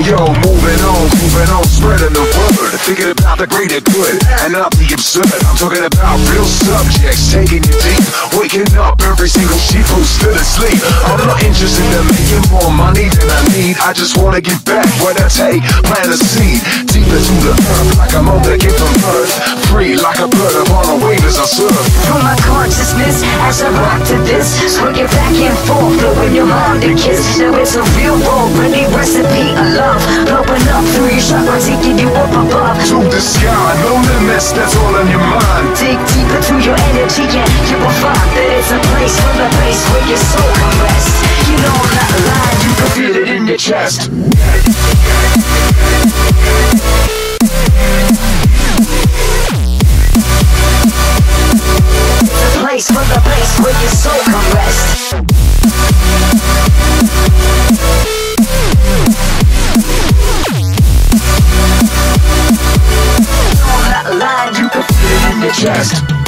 Yo, moving on, moving on, spreading the. Thinking about the greater good and not the absurd. I'm talking about real subjects, taking you deep. Waking up every single sheep who's still asleep. I'm not interested in making more money than I need. I just wanna get back what I take, plant a seed. Deeper to the earth, like a mother came from earth. Free like a bird upon the wave as I surf. From my consciousness as I rock to this, swinging back and forth, blowing your mind to kiss. Now it's a real world, really recipe of love. Blowing up through your chakra, taking you up above. To the sky, no limits, that's all in your mind. Dig deeper to your energy and you will find that it's a place from the place where your soul can rest. You know I'm not lying, you can feel it in your chest. A place from the place where your soul your chest.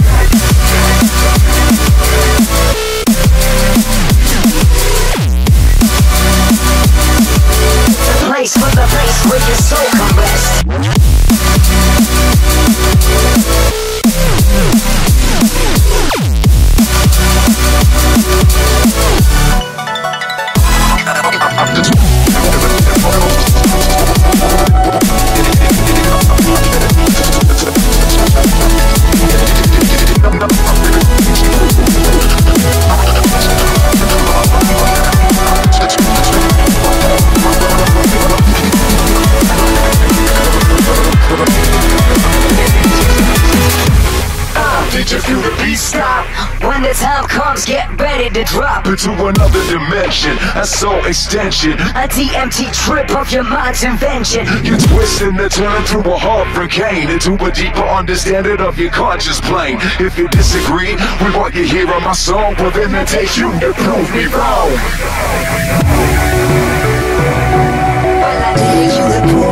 When the time comes, get ready to drop Into another dimension, a soul extension. a DMT trip of your mind's invention. You twist and the turn through a hurricane into a deeper understanding of your conscious plane. If you disagree with what you hear on my song, well then it takes you to prove me wrong. Well, I dare you to prove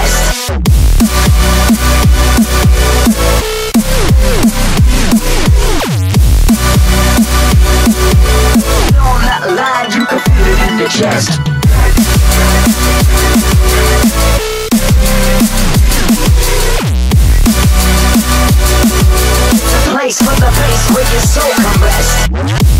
with your soul compressed.